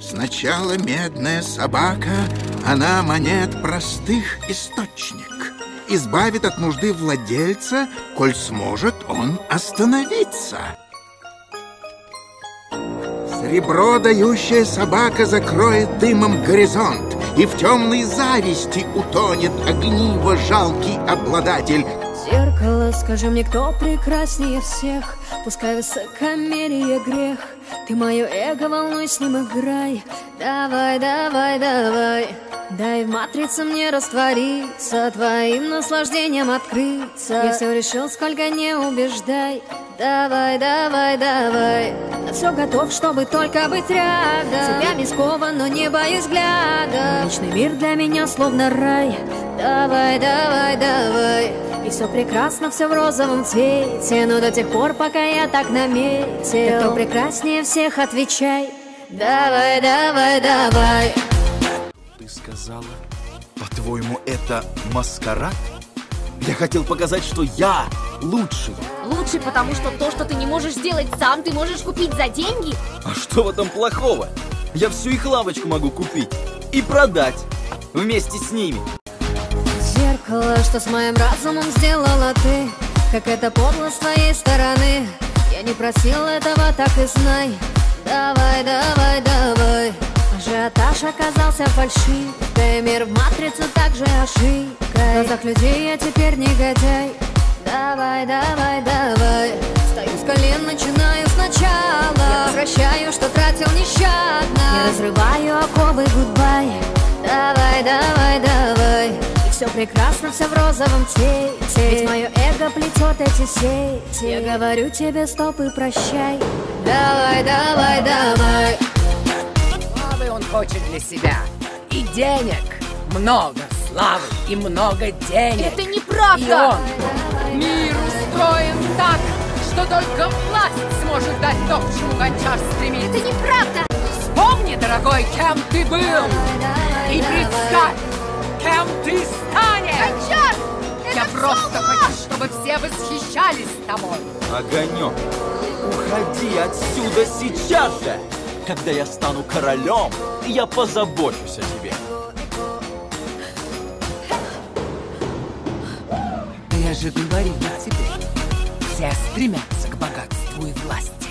Сначала медная собака, она монет простых источник. Избавит от нужды владельца, коль сможет он остановиться. Сребро дающая собака закроет дымом горизонт, И в темной зависти утонет огниво жалкий обладатель. Зеркало, скажи мне, кто прекраснее всех? Пускай высокомерие грех. Ты мое эго, волнуй с ним играй. Давай, давай, давай. Дай в матрице мне раствориться, твоим наслаждением открыться. Я все решил, сколько не убеждай. Давай, давай, давай. На все готов, чтобы только быть рядом. Тебя не скован, но не боюсь взгляда. Личный мир для меня словно рай. Давай, давай, давай. Все прекрасно, все в розовом цвете Но до тех пор, пока я так наметил Ты кто прекраснее всех, отвечай. Давай, давай, давай. Ты сказала, по-твоему, это маскарад? Я хотел показать, что я лучший. Лучший, потому что то, что ты не можешь сделать сам, ты можешь купить за деньги. А что в этом плохого? Я всю их лавочку могу купить и продать вместе с ними Зеркало, что с моим разумом сделала ты. Как это подло с твоей стороны. Я не просил этого, так и знай. Давай, давай, давай. Ажиотаж оказался фальшивкой Мир в матрицу также ошибка В глазах людей я теперь негодяй. Давай, давай, давай. Стою с колен, начинаю сначала. Я возвращаю, что тратил нещадно. Я разрываю оковы, гудбай Давай, давай, все прекрасно, все в розовом цвете. Ведь мое эго плетет эти сети. Я говорю тебе стоп и прощай. Давай, давай, давай. Славы он хочет для себя. И денег. Много славы и много денег. Это неправда! И он. Мир устроен так, что только власть сможет дать то, к чему гончар стремится. Это неправда! Вспомни, дорогой, кем ты был. И представь, кем ты станешь Гончар! Я Это просто всё хочу, ложь! чтобы все восхищались тобой Огонек, уходи отсюда сейчас же! Когда я стану королем, я позабочусь о тебе. Я же говорил тебе, все стремятся к богатству и власти.